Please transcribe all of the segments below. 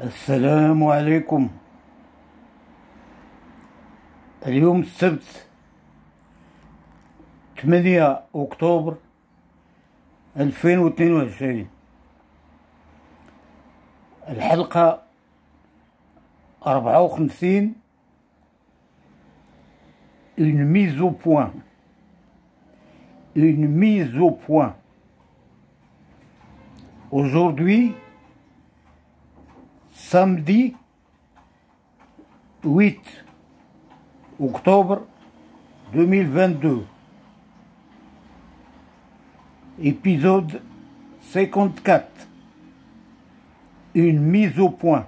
السلام عليكم اليوم السبت 8 أكتوبر 2022 الحلقة 54 Une mise au point. Une mise au point. Aujourd'hui, samedi 8 octobre 2022. Épisode 54. Une mise au point.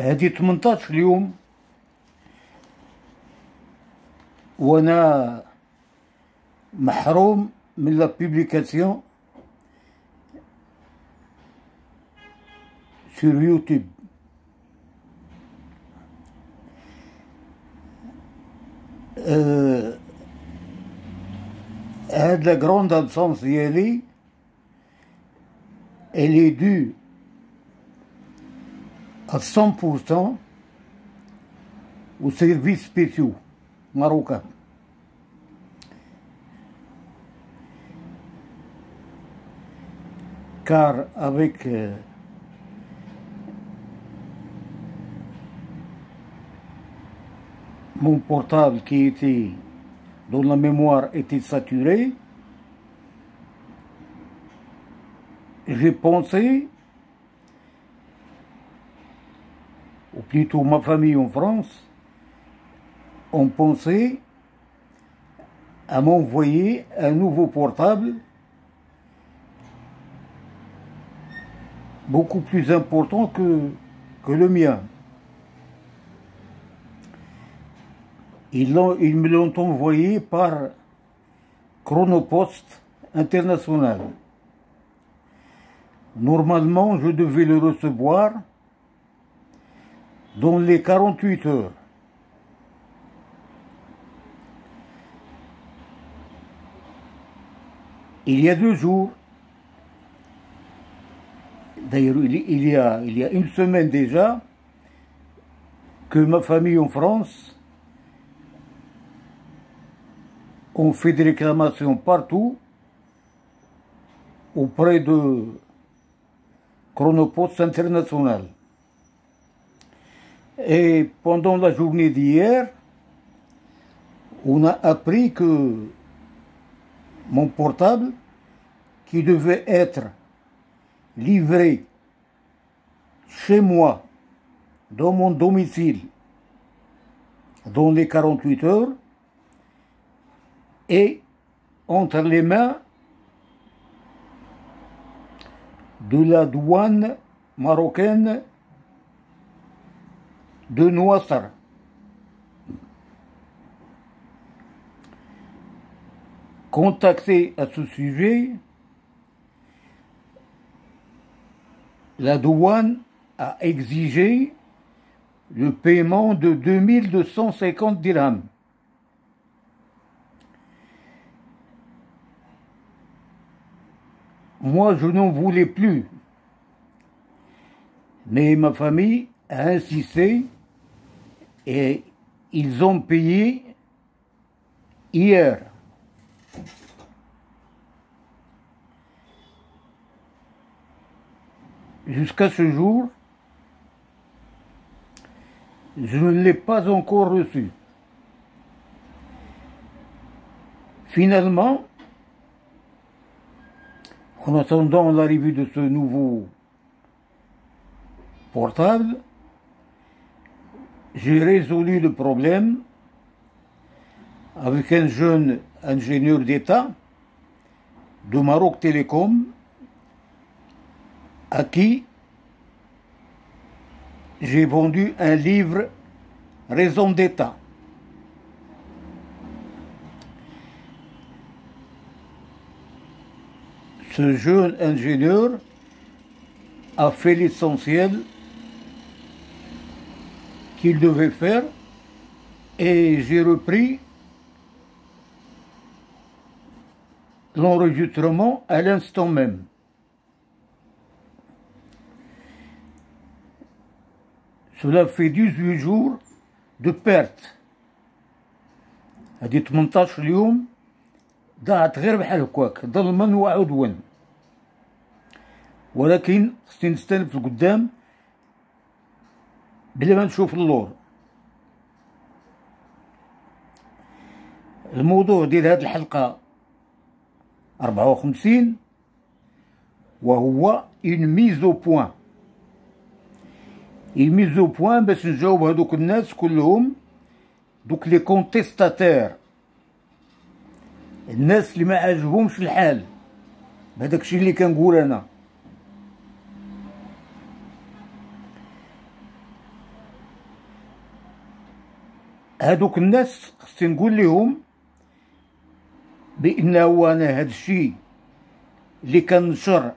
هذه 18 اليوم وانا محروم من لا بوبليكاسيون sur YouTube. Euh, هاد لا grande absence ديالي elle est due à 100% aux services spéciaux marocains. Car avec euh, mon portable qui était dont la mémoire était saturée, j'ai pensé, ou plutôt ma famille en France, ont pensé à m'envoyer un nouveau portable beaucoup plus important que, que le mien. Ils, me l'ont envoyé par Chronopost International. Normalement, je devais le recevoir dans les 48 heures. Il y a deux jours, d'ailleurs il y a une semaine déjà, que ma famille en France ont fait des réclamations partout auprès de Chronopost International. Et pendant la journée d'hier, on a appris que mon portable, qui devait être livré chez moi, dans mon domicile, dans les 48 heures, et entre les mains de la douane marocaine de Noisar. Contacté à ce sujet, la douane a exigé le paiement de 2250 dirhams. Moi, je n'en voulais plus. Mais ma famille a insisté et ils ont payé hier. Jusqu'à ce jour, je ne l'ai pas encore reçu. Finalement, en attendant l'arrivée de ce nouveau portable, j'ai résolu le problème avec un jeune ingénieur d'État de Maroc Télécom à qui j'ai vendu un livre Raison d'État. Ce jeune ingénieur a fait l'essentiel qu'il devait faire et j'ai repris l'enregistrement à l'instant même. Cela fait 18 jours de perte. هذه 18 اليوم ضاعت غير بحال هكاك ظلما وعدوا ولكن خصني نستلف لقدام بلا ما نشوف اللور. الموضوع ديال هاد أربعة وخمسين وهو une mise au point une mise au point باش نجاوب هادوك الناس كلهم donc les contestataires الناس اللي ما عاجبهمش الحال. بهداك الشيء اللي كنقول أنا. هادوك الناس خصني نقول لهم بإنه أنا هاد الشيء اللي كنشر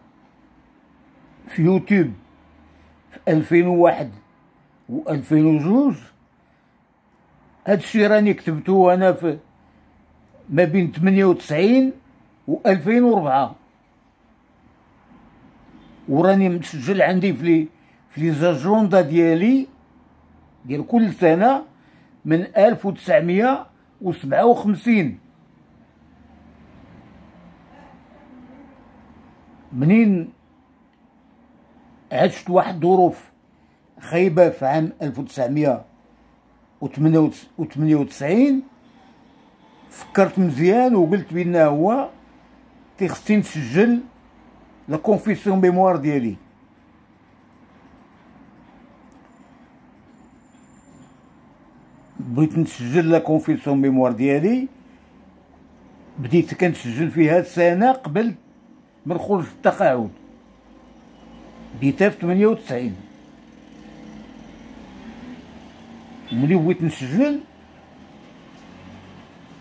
في يوتيوب في 2001 و 2002 هاد الشيء راني كتبتو أنا في ما بين 98 و 2004 وراني مسجل عندي في لي في لي ديالي ديال كل سنة من 1957 منين عشت واحد الظروف خايبة في عام 1998 فكرت مزيان وقلت بان هو تيخصني نسجل لا كونفيسيون ميموار ديالي. بغيت نسجل la confession mémoires ديالي. بديت كنسجل فيها سنة قبل ما نخرج في التقاعد بديتها في 98 ملي بغيت نسجل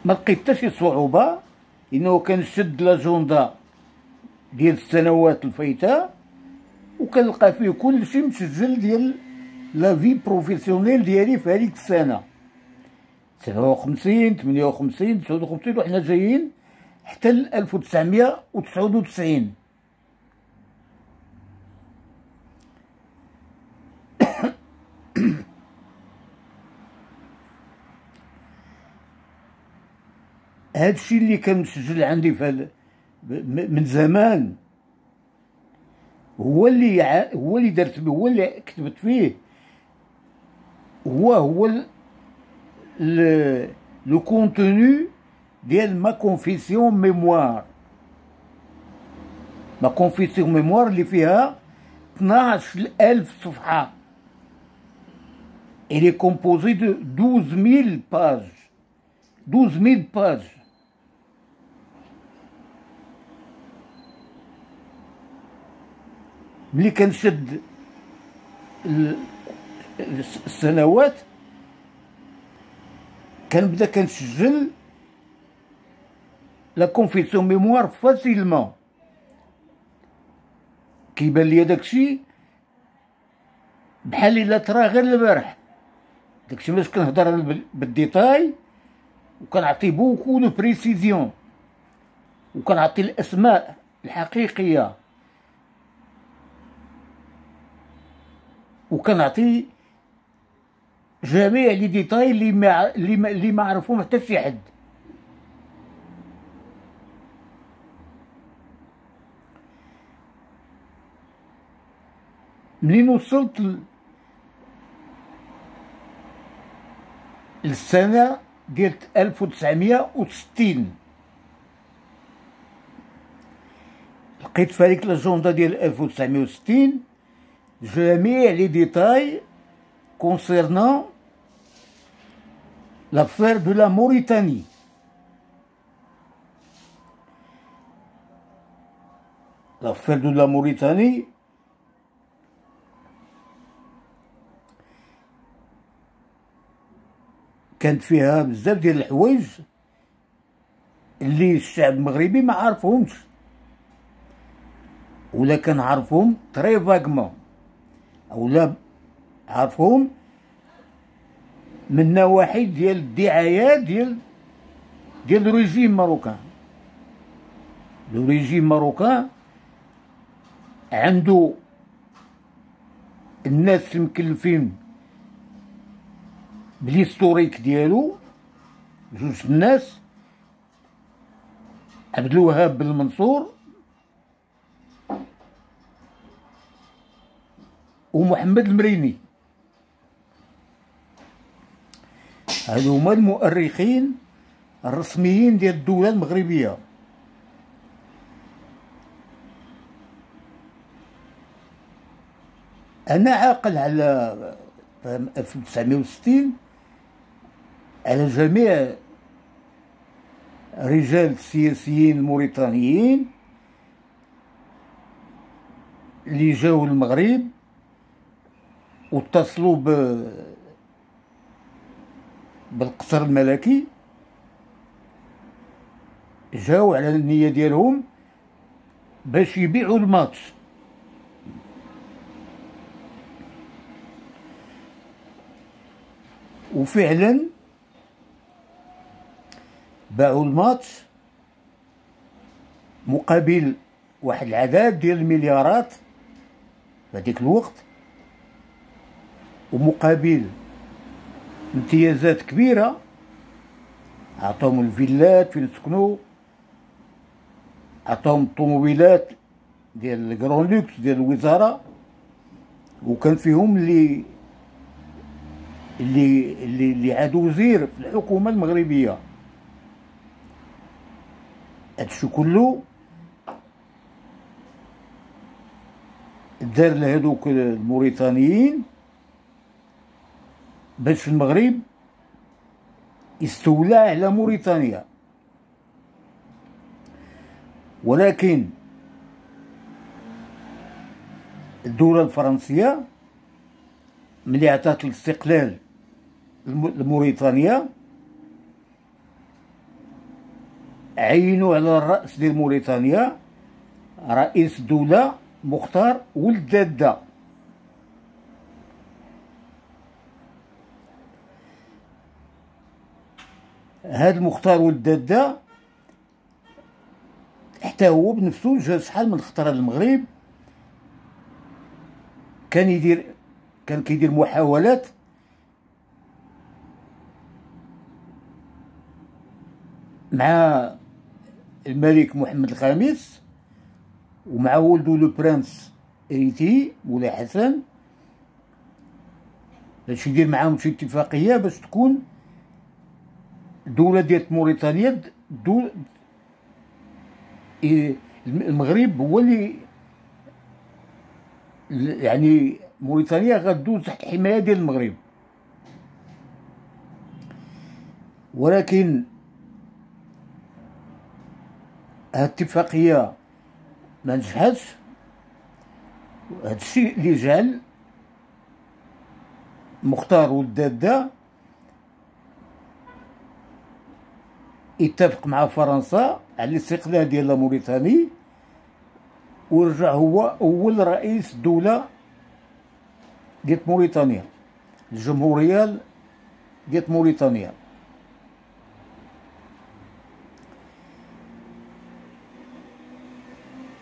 ما لقيت حتى شي صعوبة إنه كنشد l'agenda ديال السنوات الفايتة وكنلقى فيه كل شيء مسجل ديال لا في بروفيسيونيل ديالي في هذيك السنة. 57 58 59 وحنا جايين حتى ل 1999 هذا الشيء اللي كان مسجل عندي في من زمان. هو اللي هو اللي درت هو اللي كتبت فيه. هو هو le contenu ديال ma confession mémoires ma confession mémoires اللي فيها ألف صفحة Elle est composée de 12 000 pages. 12 000 pages. ملي كنشد السنوات كنبدا كنسجل la confession mémoires facilement كيبان لي داكشي بحال إلا ترى غير البارح. داكشي باش كنهضر بال détail وكنعطي beaucoup de précisions وكنعطي الأسماء الحقيقية. وكنعطي جميع لي ديتاي اللي ما اللي ما عرفوهم حتى شي حد. منين وصلت للسنة ديال 1960 لقيت هذيك لاجوندا ديال 1960 جميع لي ديتاي concernant l'affaire de la Mauritanie. L'affaire de la Mauritanie كانت فيها بزاف ديال الحوايج اللي الشعب المغربي ما عارفهمش ولا كان عارفهم très vaguement اولا عارفهم من نواحي ديال الدعايات ديال ديال ال régime marocain. le régime marocain عنده الناس المكلفين بليستوريك ديالو جوج الناس عبد الوهاب بن منصور ومحمد المريني. هادو هما المؤرخين الرسميين ديال الدولة المغربية. أنا عاقل على 1960 على جميع رجال السياسيين الموريتانيين اللي جاو المغرب واتصلوا ب بالقصر الملكي جاو على النية ديالهم باش يبيعوا الماتش. وفعلا باعوا الماتش مقابل واحد العدد ديال المليارات في الوقت ومقابل امتيازات كبيرة. عطاهم الفيلات فين سكنوا عطاهم الطوموبيلات ديال الكرون لوكس ديال الوزارة. وكان فيهم اللي اللي اللي, اللي عاد وزير في الحكومة المغربية. هادشي كله دار لهذوك الموريتانيين. باش المغرب استولى على موريتانيا. ولكن الدولة الفرنسية ملي عطات الاستقلال لموريتانيا عينوا على الرأس ديال موريتانيا رئيس دولة مختار ولد دادا هاد المختار ولد حتى هو بنفسه جا شحال من خطره للمغرب. كان يدير كان كيدير محاولات. مع الملك محمد الخامس ومع ولدو le prince héritier مولاي حسن. باش يدير معاهم شي اتفاقية باش تكون الدولة ديال موريتانيا دول المغرب هو اللي يعني موريتانيا غدوز تحت الحمايه ديال المغرب. ولكن الاتفاقيه ما نجحتش. هاد الشيء اللي جعل مختار ولدادا اتفق مع فرنسا على الاستقلال ديال موريتاني ورجع هو أول رئيس دولة ديال موريتانيا الجمهورية ديال موريتانيا.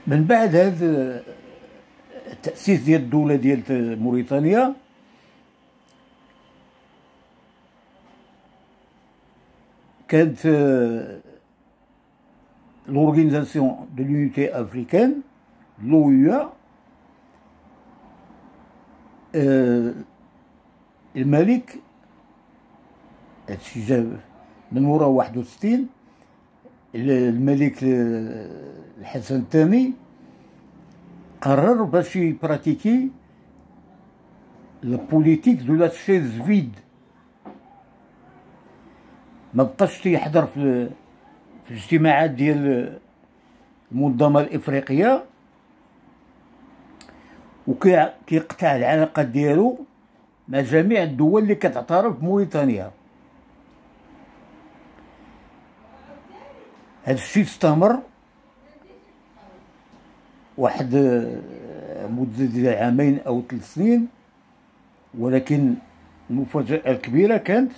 من بعد هذا التأسيس ديال الدولة ديال موريتانيا كانت l'organisation de l'unité africaine, l'OUA, الملك هادشي جاب من ورا واحد وستين الملك الحسن الثاني قرر باش ي pratiquer ال politique de la chaise vide ما بقاش تيحضر في في الاجتماعات ديال المنظمة الإفريقية. وكيقطع العلاقات ديالو مع جميع الدول اللي كتعترف بموريتانيا. هذا الشيء استمر. واحد مدة ديال عامين أو ثلاث سنين. ولكن المفاجأة الكبيرة كانت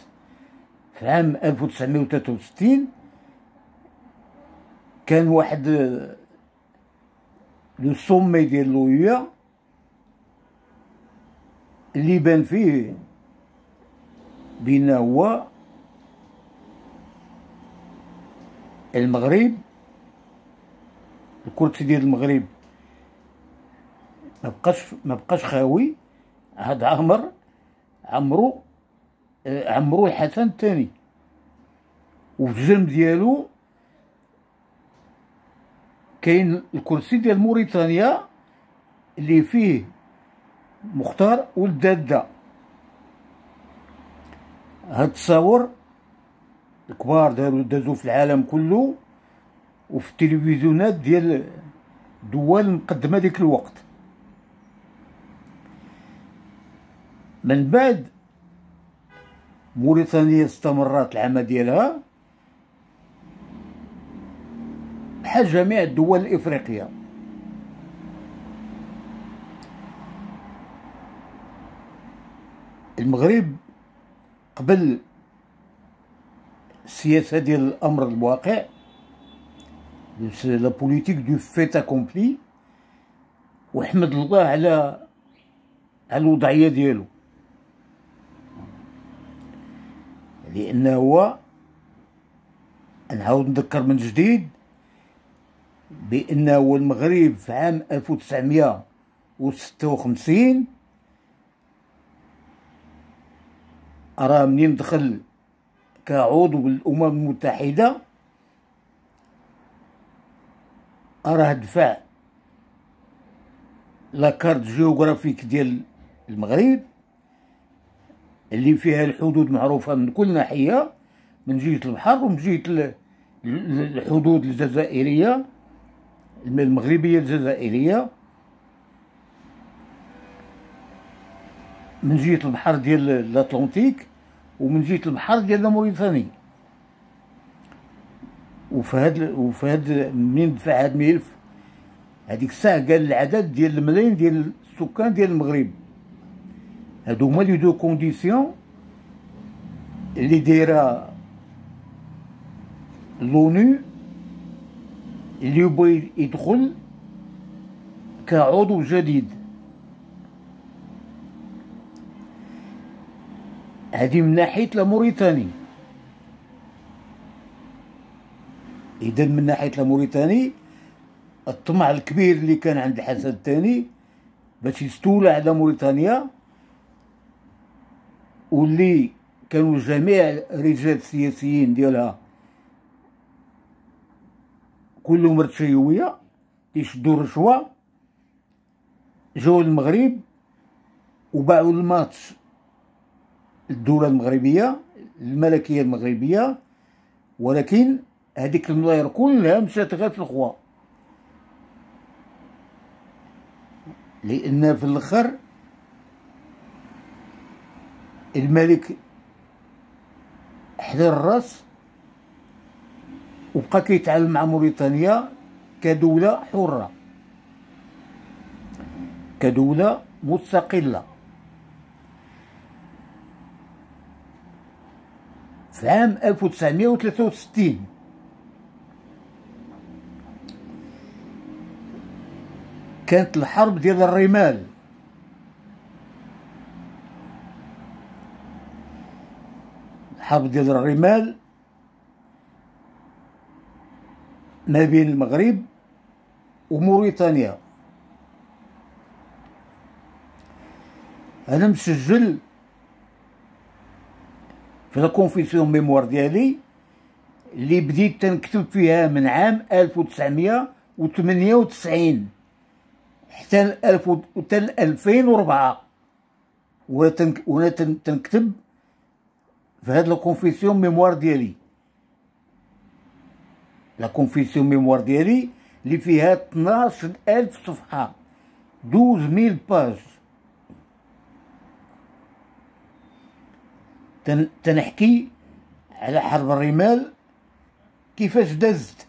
في عام 1963 كان واحد لو سومي ديال لويا اللي بان فيه بين هو المغرب الكرسي ديال المغرب. ما بقاش ما بقاش خاوي. هاد عمر عمرو آه، عمرو الحسن الثاني. وفي الجنب ديالو كاين الكرسي ديال موريتانيا اللي فيه مختار ولد دادا هاد التصاور الكبار داروا دازو في العالم كله وفي التلفزيونات ديال دول مقدمة ديك الوقت. من بعد موريتانيا استمرت العمل ديالها بحال جميع الدول الإفريقية. المغرب قبل السياسة ديال الأمر الواقع la politique du fait accompli وحمد الله على على الوضعية ديالو. لأنه هو نعاود نذكر من جديد بأنه المغرب في عام 1956 أرى منين دخل كعضو بالأمم المتحدة أراه دفع لاكارت جيوغرافيك ديال المغرب. اللي فيها الحدود معروفة من كل ناحية من جهة البحر ومن جهة الحدود الجزائرية المغربية الجزائرية. من جهة البحر ديال ال Atlantique ومن جهة البحر ديال Mauritanie وفي هاد وفي هاد منين دفع هاد الملف هذيك الساعة قال العدد ديال الملايين ديال السكان ديال المغرب. هادو هما les deux conditions اللي دايره l'ONU اللي يبغي يدخل كعضو جديد هذه من ناحية لموريتاني إذا من ناحية لموريتاني الطمع الكبير اللي كان عند الحسن الثاني باش يستولى على موريتانيا واللي كانوا جميع الرجال السياسيين ديالها كلهم رشيوية يشدوا رشوة جاو المغرب وباعوا الماتش الدولة المغربية الملكية المغربية. ولكن هذيك الملاير كلها مشات غير في الخوا. لأن في الآخر الملك حدا الرأس وبقى كيتعامل مع موريتانيا كدولة حرة كدولة مستقلة. في عام 1963 كانت الحرب ديال الرمال. الحرب ديال الرمال ما بين المغرب وموريتانيا. أنا مسجل في la confession mémoires ديالي اللي بديت تنكتب فيها من عام 1998 حتى 2004 وأنا تنكتب في هاد la confession mémoires ديالي. la confession mémoires ديالي اللي فيها 12 ألف صفحة. 12000 pages. تن تنحكي على حرب الرمال كيفاش دازت.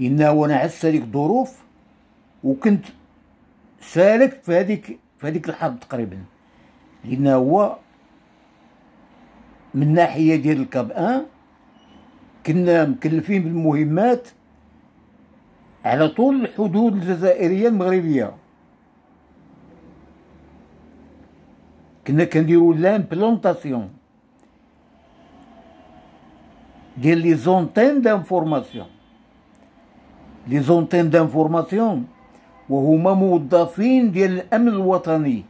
إنا وأنا عشت هذيك الظروف وكنت شاركت في هذيك في هذيك الحرب تقريبا. لأن هو من ناحية ديال ال CAB 1 كنا مكلفين بالمهمات على طول الحدود الجزائرية المغربية. كنا كنديرو l'implantation ديال les antennes d'information les antennes d'information وهما موظفين ديال الأمن الوطني.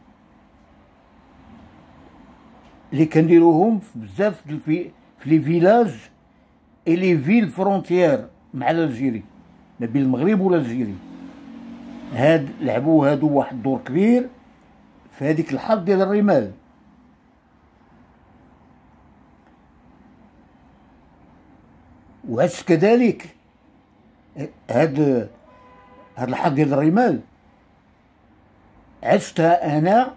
اللي كنديروهم بزاف في les villages et les villes frontières مع l'Algérie ما بين المغرب و l'Algérie هاد لعبوا هادو واحد الدور كبير في هذيك الحرب ديال الرمال وعشت كذلك هاد هاد الحرب ديال الرمال عشتها أنا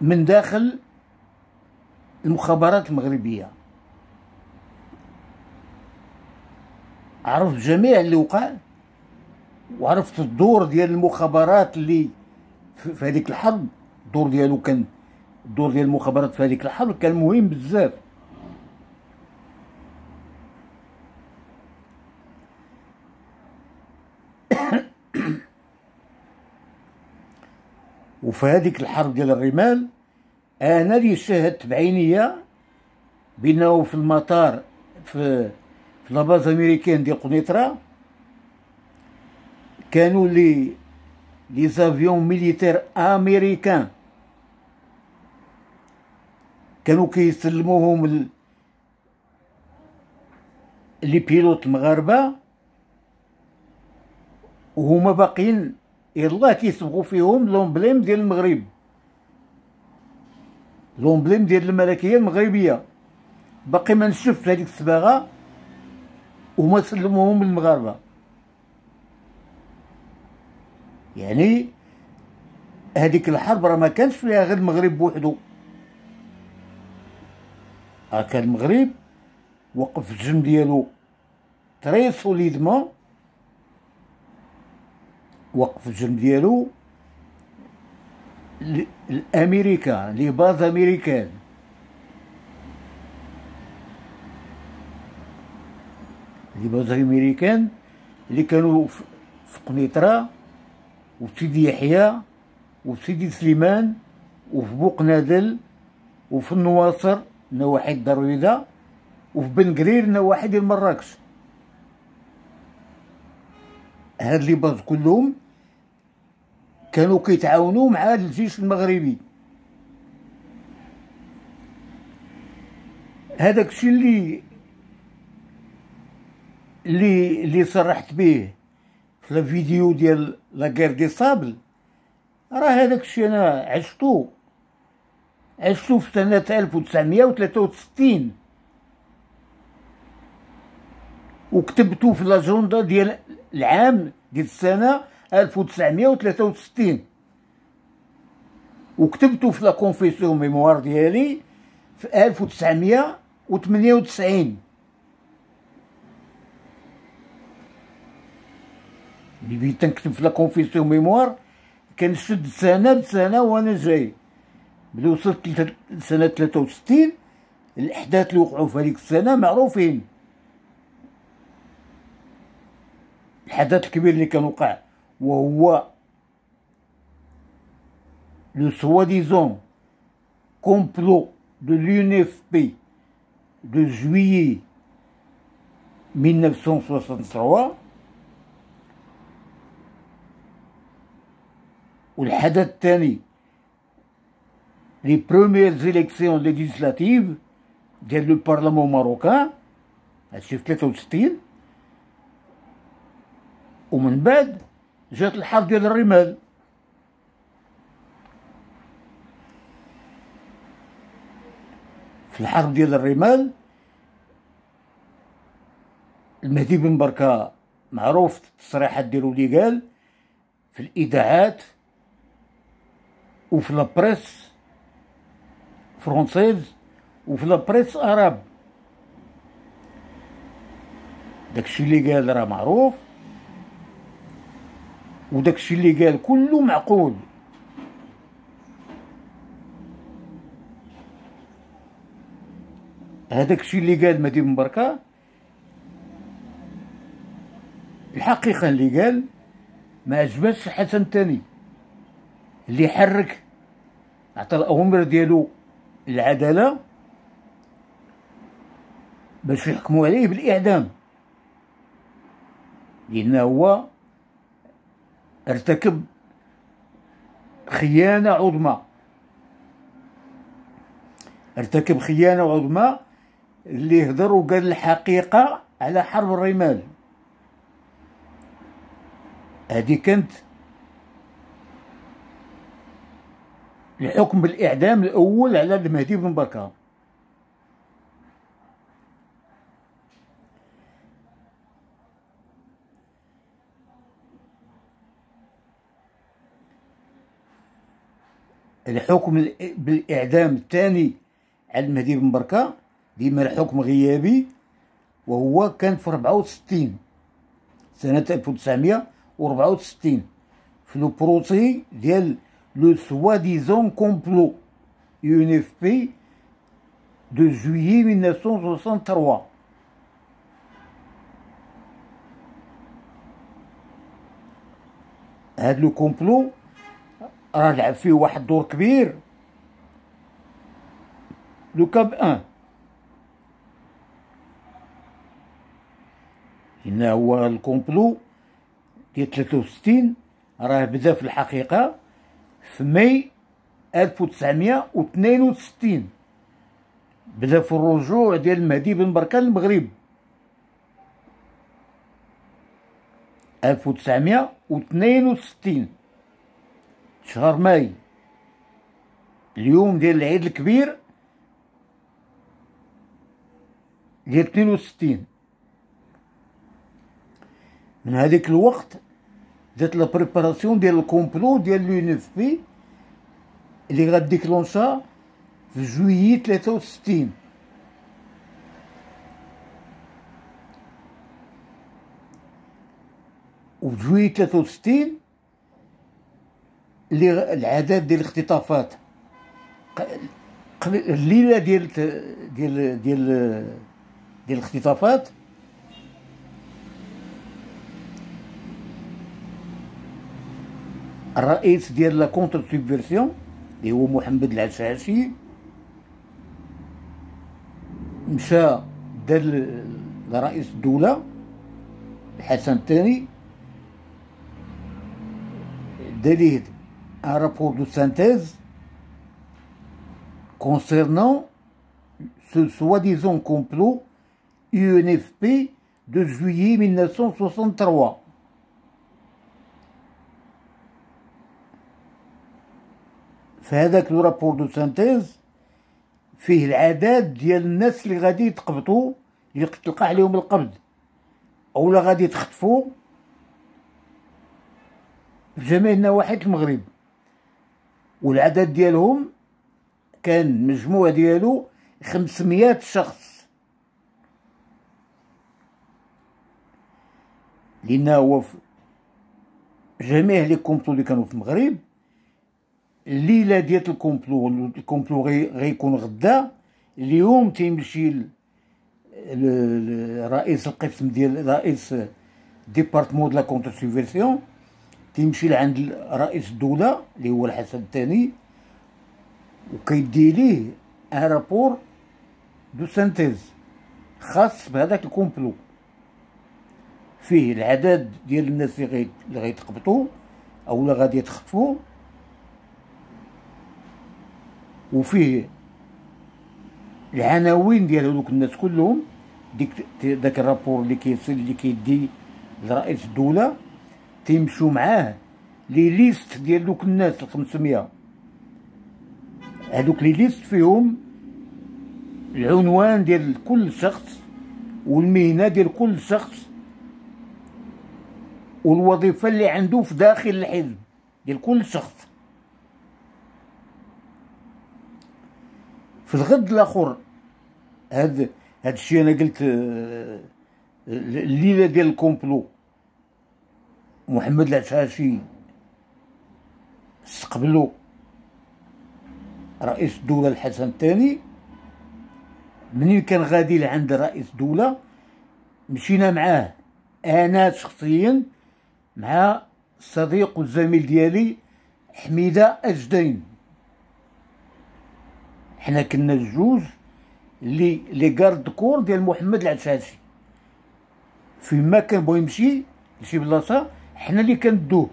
من داخل المخابرات المغربية. عرفت جميع اللي وقع؟ وعرفت الدور ديال المخابرات اللي في هذيك الحرب؟ الدور ديالو كان الدور ديال المخابرات في هذيك الحرب كان مهم بزاف. وفي هذيك الحرب ديال الرمال أنا اللي شاهدت بعينيا بأنه في المطار في في لاباز أمريكان ديال قنيطرة كانوا لي les avions militaires américains. كانوا كيسلموهم ال... les pilotes المغاربه وهما باقيين يلاه كيصبغوا فيهم l'emblème ديال المغرب. l'emblème ديال الملكية المغربية. باقي ما نشوف هذيك الصباغه وما سلموهم للمغاربه يعني هذيك الحرب راه ما كانش فيها غير المغرب بوحدو. راه كان المغرب وقف الجنب ديالو. très solidement وقف الجنب ديالو الامريكا les bases américaines. لي باز أمريكان اللي كانوا في قنيطرة وفي سيدي يحيى وفي سيدي سليمان وفي بوق نادل وفي النواصر نواحي الدرويدة وفي بن قرير نواحي ديال مراكش. هاد لي باز كلهم كانوا كيتعاونوا مع الجيش المغربي. هذاك الشيء اللي اللي اللي صرحت به في الفيديو ديال لا غير دي صابل راه هذاك الشيء أنا عشتو عشتو في سنة 1963 وكتبتو في لاجوندا ديال العام ديال السنة 1963 وكتبتو في la confession-mémoires ديالي في 1998 اللي بديت تنكتب في la confession-mémoires كنشد سنة بسنة وأنا جاي. ملي وصلت لسنه 63 الاحداث اللي وقعوا في هذيك السنة معروفين. الحدث الكبير اللي كان وقع وهو le soi-disant complot de l'UNFP de juillet 1963 والحدث الثاني les premières élections législatives ديال le parlement marocain هادشي في 63 ومن بعد جات الحرب ديال الرمال. في الحرب ديال الرمال المهدي بن بركة معروف التصريحات ديالو اللي قال في الاذاعات وفي لابريس française وفي la presse arabe. داكشي اللي قال راه معروف. وداكشي اللي قال كله معقول. هذاك الشيء اللي قال مهدي بن بركه الحقيقة اللي قال ما عجباتش حسن الثاني اللي حرك عطى الأوامر ديالو للعداله باش يحكموا عليه بالإعدام. لأنه هو ارتكب خيانة عظمى. ارتكب خيانة عظمى اللي هضر وقال الحقيقة على حرب الرمال. هذه كانت الحكم بالإعدام الأول على المهدي بن بكر الحكم بالإعدام الثاني على المهدي بن بركة ديما الحكم غيابي وهو كان في 64 سنة 1964 في le procès ديال le soi-disant complot UNFP de juillet 1963. هاد le complot راه لعب فيه واحد الدور كبير. le Cab 1 هنا هو ال complot ديال 63 راه بدا في الحقيقة في ماي 1962 بدا في الرجوع ديال المهدي بن بركة للمغرب. 1962 شهر ماي. اليوم ديال العيد الكبير ديال 62 من هذيك الوقت جات la préparation ديال ال complot ديال l'UNFP اللي غا ديكلونشا في جويي 63 وفي جويي 63 اللي العدد ديال الاختطافات. الليلة ديال ديال ديال ديال الاختطافات الرئيس ديال la contre-subversion اللي هو محمد العشاشي مشى دار لرئيس الدولة الحسن الثاني دار ليه un rapport de synthèse concernant ce soi-disant complot UNFP de juillet 1963. فهذاك le rapport de synthèse فيه العدد ديال الناس اللي غادي يتقبضوا اللي تلقى عليهم القبض اولا غادي يتخطفوا في جميع نواحي المغرب والعدد ديالهم كان المجموع ديالو خمسمية شخص. لأن هو في جميع لي كومبلو اللي كانوا في المغرب الليلة ديال ال complot ال complot غيكون غدا اليوم تيمشي رئيس القسم ديال رئيس département de la contre-subversion تيمشي لعند رئيس الدولة اللي هو الحسن الثاني وكيدي ليه un rapport de synthèse خاص بهذاك ال complot. فيه العدد ديال الناس اللي غيتقبطوا اولا غادي يتخطفوا وفيه العناوين ديال هذوك الناس كلهم ديك داك الرابور اللي كيصل اللي كيدي لرئيس الدولة. تيمشوا معاه لي ليست ديال دوك الناس ال 500 هذوك لي ليست فيهم العنوان ديال كل شخص والمهنة ديال كل شخص والوظيفة اللي عنده في داخل الحزب ديال كل شخص. في الغد الآخر هاد هاد الشيء أنا قلت آه، الليلة ديال الكومبلو. محمد العشاشي استقبلو رئيس الدولة الحسن الثاني. منين كان غادي لعند رئيس الدولة؟ مشينا معاه أنا شخصيا مع الصديق والزميل ديالي حميدة أجدين. حنا كنا الجوج اللي لي كارد كور ديال محمد العشاشي فيما كان بغى يمشي لشي بلاصة حنا اللي كندوه.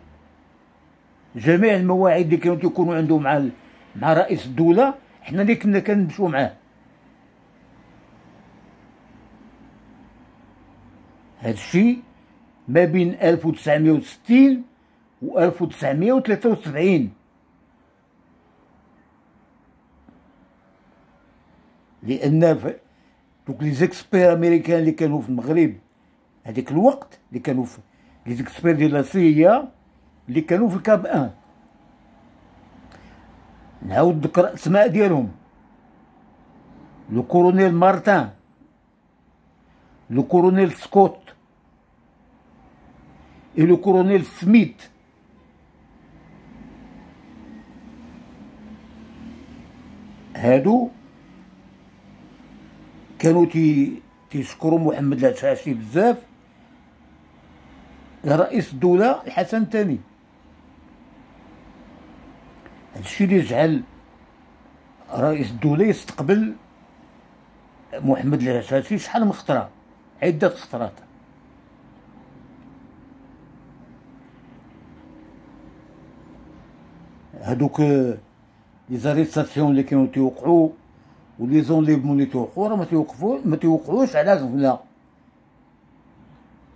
جميع المواعيد اللي كانوا تيكونوا عنده مع مع رئيس الدولة حنا اللي كنا كنمشيو معاه. هادشي ما بين 1960 و 1973 لأن دوك les experts américains اللي كانوا في المغرب هذيك الوقت اللي كانوا في les experts ديال CIA اللي كانوا في ال Cab 1 نعاود نذكر الأسماء ديالهم. le colonel Martin le colonel Scott et le colonel Smith. هادو كانوا تي تيشكروا محمد العشاشي بزاف. رئيس الدولة الحسن الثاني. هادشي اللي جعل رئيس الدولة يستقبل محمد العشاشي شحال من خطرة عدة خطرات. هادوك les arrestations اللي كانوا تيوقعوا و les enlèvements اللي تيوقعوا راه ما تيوقفوا ما تيوقعوش على غفله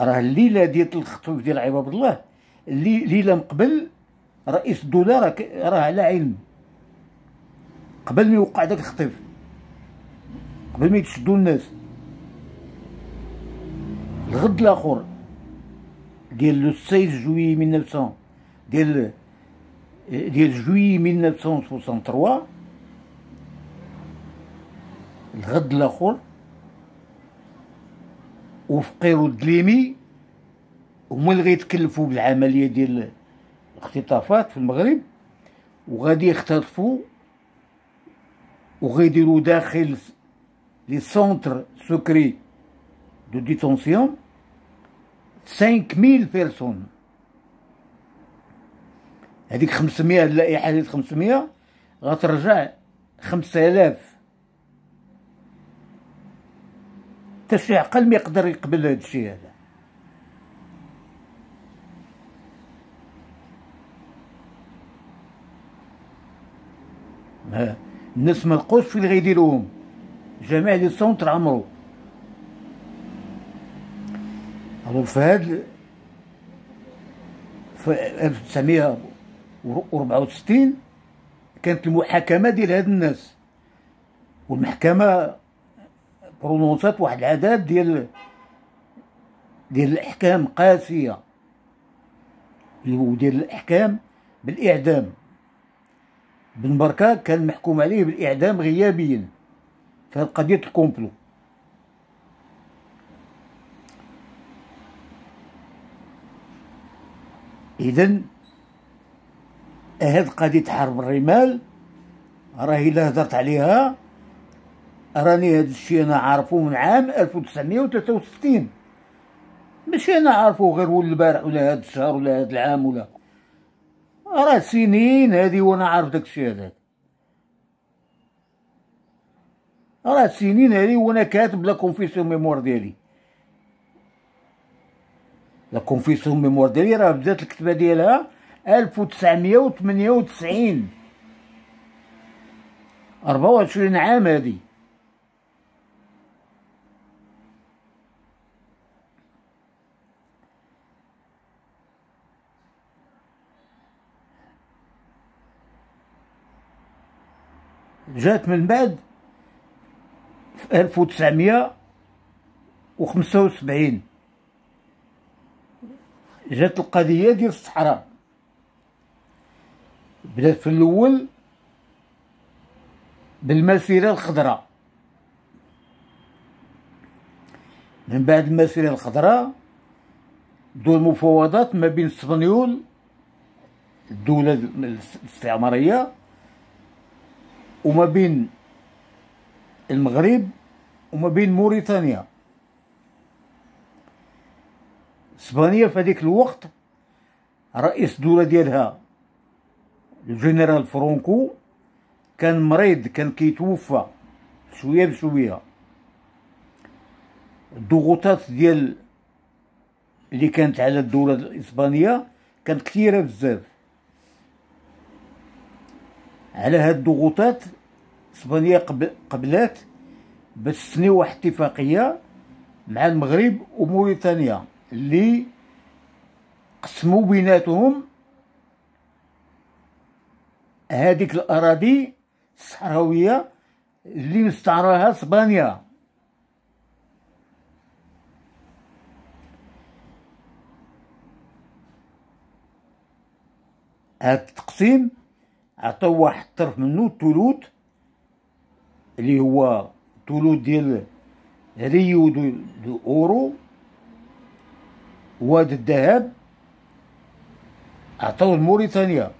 راه الليلة ديال الخطف ديال عباد الله اللي ليلة من قبل رئيس الدولة راه راه على علم. قبل ما يوقع داك الخطيف قبل ما يتشدوا الناس. الغد الآخر ديال لو 16 جويي 1900 ديال ديال جويي 1963 الغد الآخر أوفقير والدليمي هما اللي غيتكلفوا بالعملية ديال الاختطافات في المغرب وغادي يختطفوا وغيديروا داخل les centres secrets de détention 5000 personnes هذيك 500 اللائحة ديال 500 غترجع 5000 حتى شي عقل ما يقدر يقبل هذا الشيء هذا. الناس ما لقوش فين غيديروهم. جميع لي سونتر عمرو. في هاد في 1900 و64 كانت المحاكمة ديال هاد الناس. والمحكمة برونونسات واحد العدد ديال ديال الإحكام قاسية. وديال الإحكام بالإعدام. بن بركة كان محكوم عليه بالإعدام غيابيا. في قضيه الكومبلو اذا هاد قضية حرب الرمال. راه إلا هدرت عليها. راني هاد الشيء أنا عارفو من عام ألف وتسعمية وتلاتة وستين. ماشي أنا عارفو غير ولد البارح ولا هاد الشهر ولا هاد العام ولا. راه سنين هادي وأنا عارف داك الشيء هذاك. راه سنين هادي وأنا كاتب la confession mémoires ديالي. لا كونفيسيون ميموار ديالي راه بدات الكتبة ديالها ألف وتسعمية وثمانية وتسعين. أربعة وعشرين عام هادي. جات من بعد في ألف وتسعمية وخمسة وسبعين. جات القضية ديال الصحراء. بدات في الأول بالمسيرة الخضراء. من بعد المسيرة الخضراء بدو المفاوضات ما بين اسبانيول الدولة الاستعمارية وما بين المغرب وما بين موريتانيا. إسبانيا في هذيك الوقت رئيس الدولة ديالها الجنرال فرونكو كان مريض كان كيتوفى شوية بشوية. الضغوطات ديال اللي كانت على الدولة الإسبانية كانت كثيرة بزاف. على هاد الضغوطات إسبانيا قبلات باش تسنيو واحد اتفاقية مع المغرب وموريتانيا اللي قسموا بيناتهم هذيك الأراضي الصحراوية اللي مستعراها إسبانيا. هاد التقسيم عطاو واحد الطرف منو الثلوث اللي هو الثلوث ديال Rio de, de Oro واد الذهب عطاو لموريتانيا.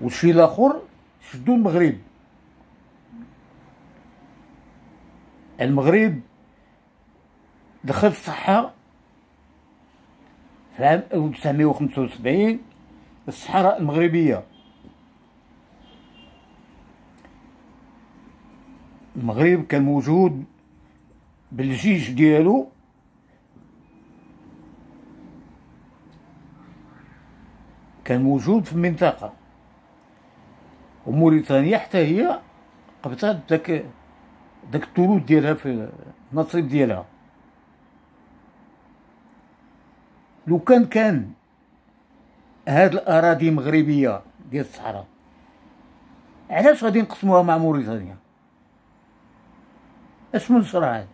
والشي الآخر شدو المغرب. المغرب دخل الصحة في عام 1975 الصحراء المغربية. المغرب كان موجود بالجيش ديالو. كان موجود في المنطقة. وموريتانيا حتى هي قبضت داك داك الثلوث ديالها في النصيب ديالها. لو كان كان هاد الأراضي المغربيه ديال الصحراء. علاش غادي نقسموها مع موريتانيا؟ اش من صراع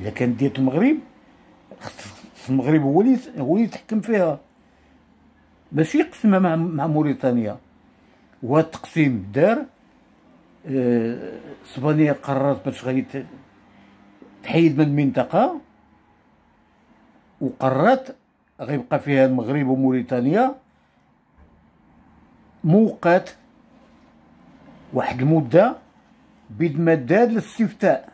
إذا كانت ديال المغرب المغرب هو اللي هو اللي يتحكم فيها. ماشي يقسمها مع مع موريتانيا. وهذا التقسيم دار آه، إسبانيا قررت باش غادي تحيد من المنطقة وقررت غيبقى فيها المغرب وموريتانيا موقت واحد المده بمداد للاستفتاء.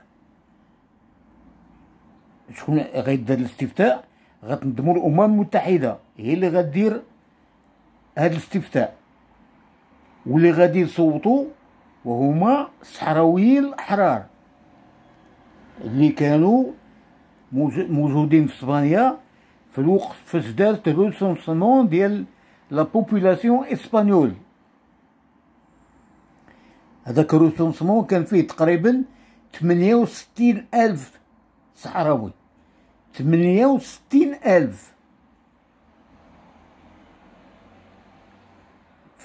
شكون غيدير الاستفتاء؟ غتنظموا الأمم المتحدة. هي اللي غدير هذا الاستفتاء. واللي غادي يصوتوا وهما الصحراويين الأحرار. اللي كانوا موجودين في إسبانيا في الوقت فاش دارت ال recensement ديال la population espagnole. هذاك ال recensement كان فيه تقريبا 68 ألف صحراوي. 68 ألف.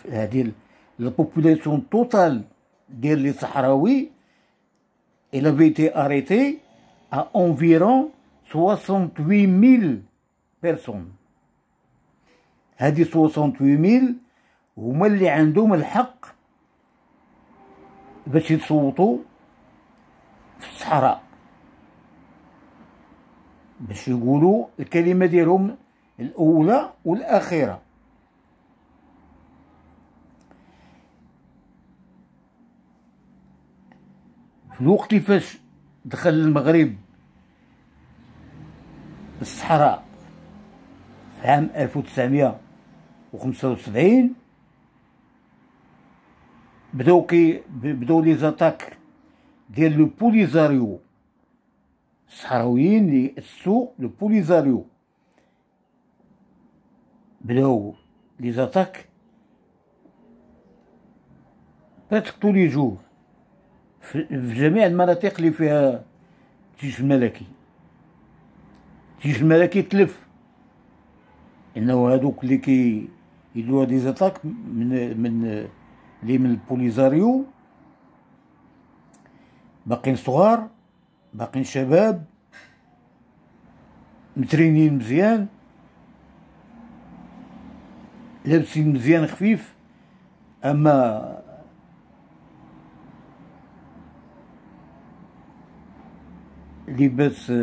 هذه ال population totale ديال les صحراوي il avait été arrêté à environ 68 000 personnes. هذه 68 000 هما اللي عندهم الحق باش يتصوتوا في الصحراء. باش يقولوا الكلمة ديالهم الأولى والأخيرة. في الوقت فاش دخل المغرب الصحراء في عام 1975 بداو كي بداو les attaques ديال le Polisario الصحراويين اللي اسسو le Polisario. بداو les attaques pratiquement tous les jours في جميع المناطق اللي فيها الجيش الملكي. الجيش الملكي تلف. إنه هادوك اللي كي يدوا دي زاتاك من من اللي من البوليزاريو. باقيين صغار باقيين شباب. مترينين مزيان. لابسين مزيان خفيف. أما لباس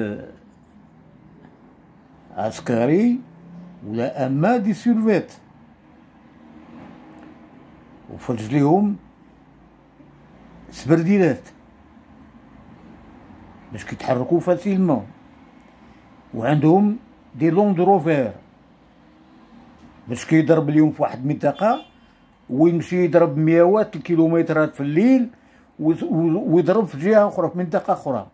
عسكري ولا أما des serviettes وفي رجليهم سبرديلات باش كيتحركوا facilement. وعندهم des Land Rover باش كيضرب اليوم في واحد المنطقة ويمشي يضرب مئات الكيلومترات في الليل ويضرب في جهة أخرى في منطقة أخرى.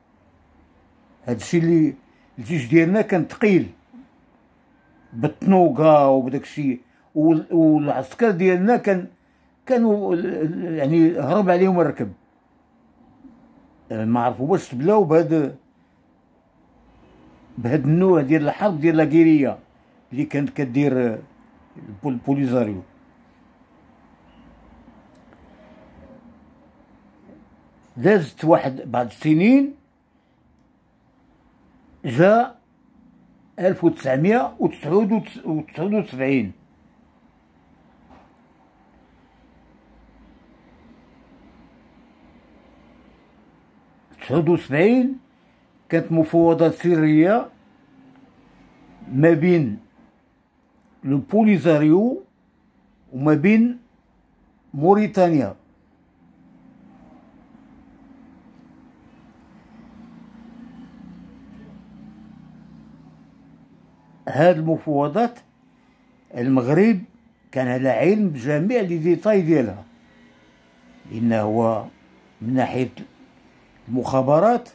هادشي اللي الجيش ديالنا كان ثقيل بالطنوقة وبداك الشيء والعسكر ديالنا كان كانوا يعني هرب عليهم الركب ما عرفوا باش تبلاو بهذا بهذا النوع ديال الحرب ديال لاكيريا اللي كانت كدير البوليزاريو. دازت واحد بعد السنين جاء ألف وتسعمية وتسعود وسبعين تسعود وسبعين كانت مفاوضات سرية ما بين لو بوليزاريو وما بين موريتانيا. هاد المفاوضات المغرب كان على علم بجميع لي ديتاي ديالها. لأن هو من ناحية المخابرات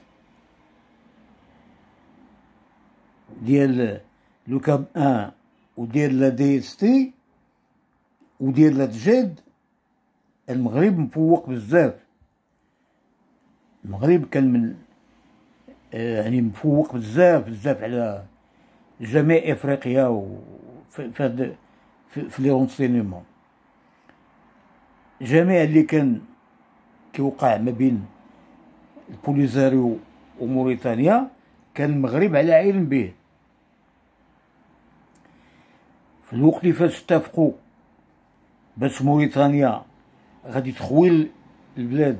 ديال le CAB 1 وديال la DST وديال لا المغرب مفوق بزاف. المغرب كان من آه، يعني مفوق بزاف بزاف على جميع افريقيا وفي في في, في les renseignements جميع اللي كان كيوقع ما بين البوليزاريو وموريتانيا كان المغرب على علم به في الوقت اللي فاش اتفقوا باش موريتانيا غادي تخوي البلاد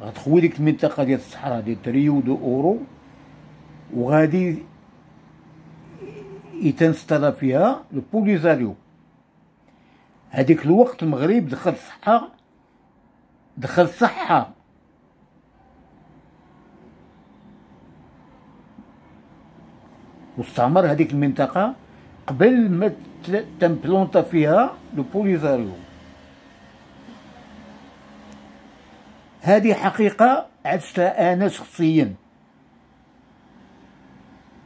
غتخوي ديك المنطقة ديال الصحراء ديال Rio de Oro وغادي يت installer فيها البوليزاريو هذيك الوقت المغرب دخل صحة دخل صحة. واستعمر هذيك المنطقة قبل ما تمبلونطا فيها لو بوليزاريو هذه حقيقة عشتها أنا شخصيا.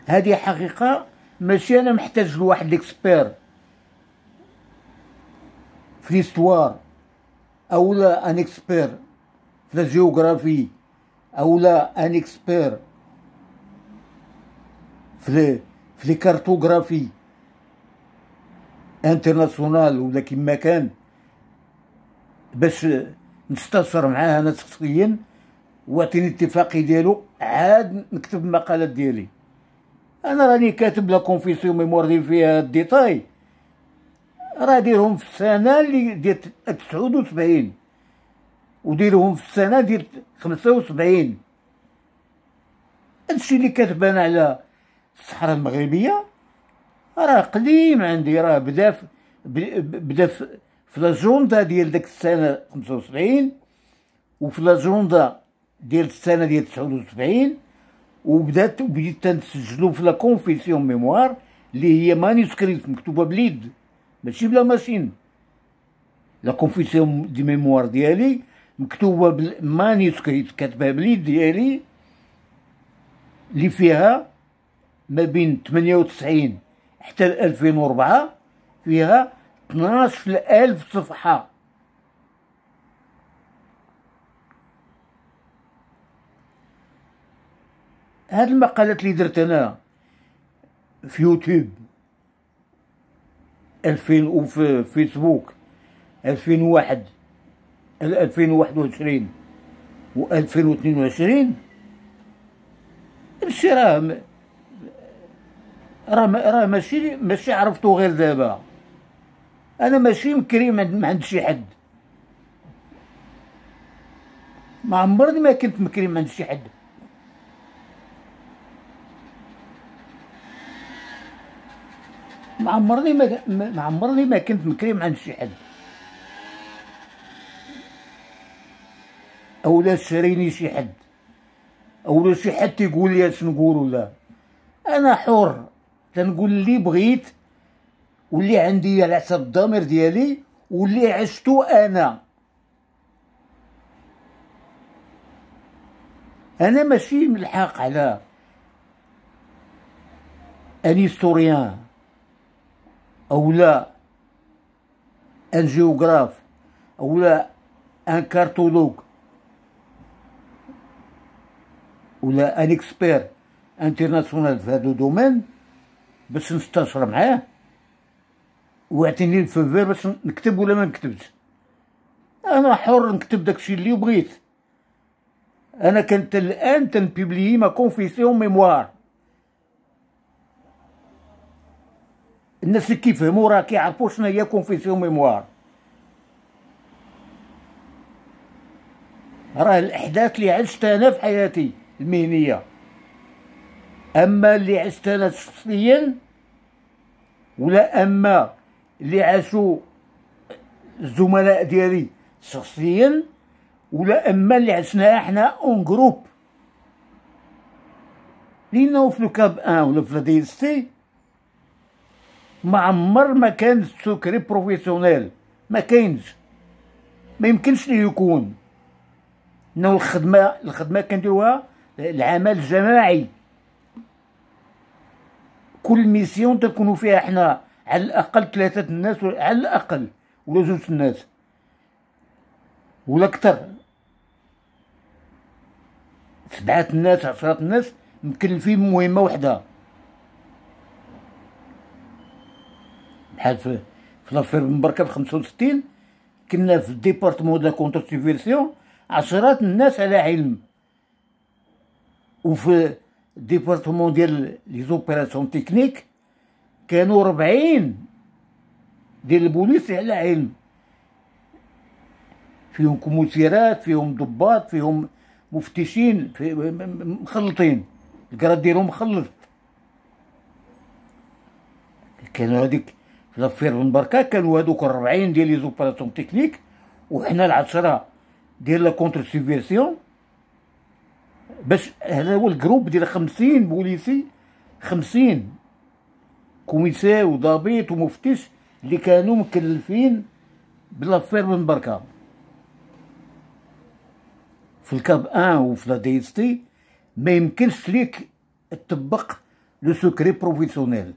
هذه حقيقة ماشي أنا محتاج لواحد ليكسبير في l'histoire أو لا un expert في ال géographie أو لا un expert في في les cartographies internationales ولا كيما كان باش نستشر معاه أنا شخصيا وأعطيني الاتفاقي ديالو عاد نكتب المقالات ديالي. أنا راني كاتب la confession mémoires ديال فيها الديتاي. راه ديرهم في السنة اللي ديال 79 وديرهم في السنة ديال 75 هادشي اللي كاتب أنا على الصحراء المغربية راه قديم عندي راه بدا بدا في l'agenda ديال داك السنة 75 وفي l'agenda ديال السنة ديال 79 وبدات وبديت تنسجلو في la confession mémoires اللي هي manuscrite مكتوبة باليد ماشي ب la machine la confession des mémoires ديالي مكتوبة بال manuscrite كاتبها باليد ديالي اللي فيها ما بين 98 حتى 2004 فيها 12000 صفحة. هاد المقالات اللي درت أنا في يوتيوب ألفين وفي فيسبوك ألفين وواحد ألفين وواحد وعشرين وألفين واثنين وعشرين هادشي راه راه راه ماشي ماشي عرفتو غير دابا. أنا ماشي مكريم عند عند شي حد. ما عمرني ما كنت مكريم عند شي حد. ما عمرني ما ما عمرني ما كنت مكرم عند شي حد. أو لا شريني شي حد. أو لا شي حد يقول لي أش نقول ولا أنا حر. تنقول اللي بغيت واللي عندي على حسب الضمير ديالي واللي عشتو أنا. أنا ماشي ملحق على. un historien أو لا un géographe أو لا un cartologue ولا un expert international في هذا ال domaine باش نستشر معاه. واعطيني ال feu vert باش نكتب ولا ما نكتبش. أنا حر نكتب داكشي اللي بغيت. أنا كنت الآن تن publier ma confession-mémoires الناس اللي كيفهموا راه كيعرفوا شنو هي confession-mémoires راه الأحداث اللي عشتها أنا في حياتي المهنية. أما اللي عشت أنا شخصيا ولا أما اللي عاشوا الزملاء ديالي شخصيا ولا أما اللي عشناها حنا en groupe لأنه في ال Cab un ولا في DST ما عمر ما كان secret professionnel. ما كاينش. ما يمكنش ليه يكون. إنه الخدمة الخدمة كنديروها العمل الجماعي. كل ميسيون تكونوا فيها حنا على الأقل ثلاثة الناس على الأقل ولا جوج الناس. ولا أكثر. سبعة الناس عشرة الناس مكلفين مهمة وحدة. بحال في في l'affaire بن بركة في خمسة وستين كنا في ال département de la contre-subversion عشرات الناس على علم. وفي ال département ديال les opérations techniques كانوا ربعين ديال البوليس على علم. فيهم كوموسيرات فيهم ضباط فيهم مفتشين في مخلطين. ال grade ديالهم مخلط. كانوا هذيك l'affaire بن بركه كانوا هذوك الربعين ديال les opérations techniques وحنا العشره ديال la contre-subversion باش هذا هو ال groupe ديال خمسين بوليسي خمسين commissaire وضابط ومفتش اللي كانوا مكلفين ب l'affaire بن بركه في ال Cab un وفي la DST ما يمكنش ليك تطبق le secret professionnel.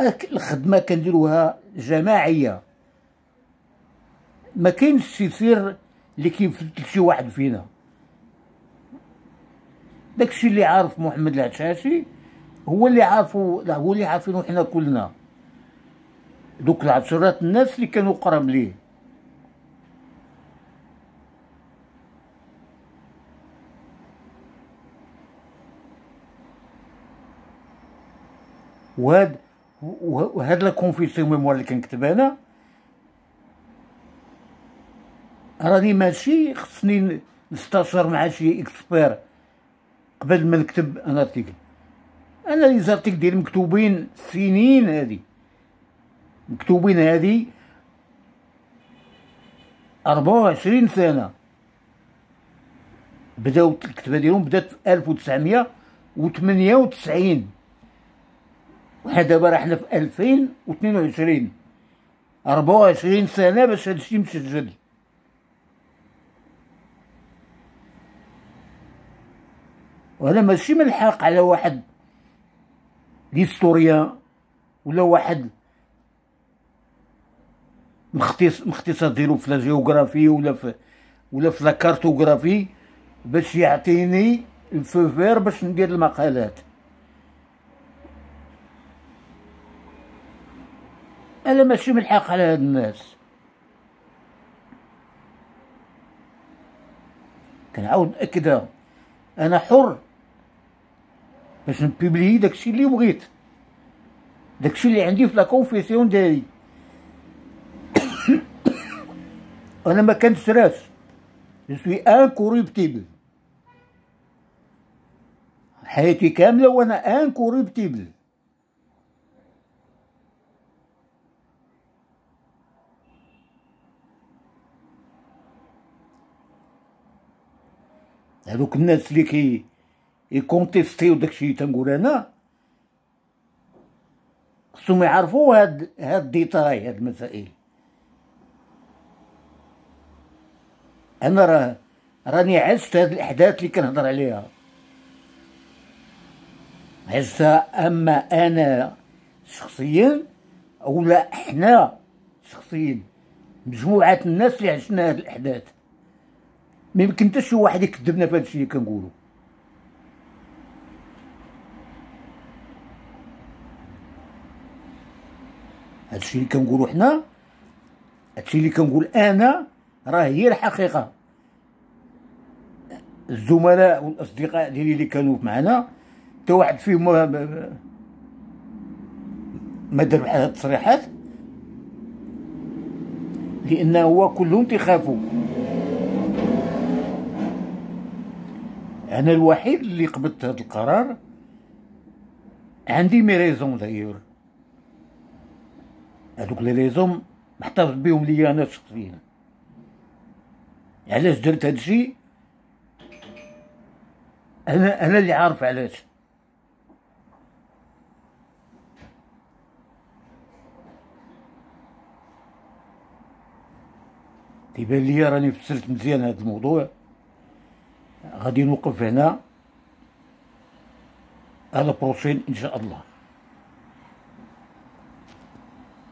الخدمة كنديروها جماعية. ما كاينش شي سر اللي كيفلت لشي واحد فينا. داكشي اللي عارف محمد العشاشي هو اللي عارفو لا هو اللي عارفينو حنا كلنا. دوك العشرات الناس اللي كانوا قراب ليه. وهاد وهاد la mémoire اللي كنكتب أنا راني ماشي خصني نستشر مع شي expert قبل ما نكتب un article أنا les articles ديال مكتوبين سنين هادي. مكتوبين هادي أربعة وعشرين سنة. بداو الكتابة ديالهم بدات في 1998 وحنا دابا حنا في 2022 24 سنة باش هادشي مسجل وهذا ماشي من الحق على واحد d'historien ولا واحد مختص مختصر ديالو في ال géographie ولا في ولا في la cartographie باش يعطيني ال feu vert باش ندير المقالات. أنا ماشي ملحق على هاد الناس؟ كنعاود ناكدها أنا حر باش ن publier داكشي اللي بغيت داكشي اللي عندي في la confession ديالي. أنا ما كنسراش je suis incorruptible حياتي كاملة وأنا incorruptible هذوك الناس اللي كي يكونتيستيو داكشي تنقول أنا خصهم يعرفوا هاد هاد الديتاي هاد المسائل. أنا راه راني عشت هاد الأحداث اللي كنهضر عليها. عشتها أما أنا شخصيا أو لا إحنا شخصيا. مجموعة الناس اللي عشنا هاد الأحداث. ما يمكن حتى شي واحد يكذبنا في هادشي اللي كنقولو هادشي اللي كنقولو حنا هادشي اللي كنقول أنا راه هي الحقيقة. الزملاء والأصدقاء ديالي اللي كانوا معنا حتى واحد فيهم ما ما دار بحال هاد التصريحات لأن هو كلهم تيخافوا. أنا الوحيد اللي قبضت هذا القرار. عندي mes raisons d'ailleurs. هذوك لي ريزون محتفظ بهم ليا أنا شخصيا. علاش درت هادشي أنا أنا اللي عارف علاش. تيبان ليا راني فسرت مزيان هذا الموضوع. غادي نوقف هنا. على بروشين إن شاء الله.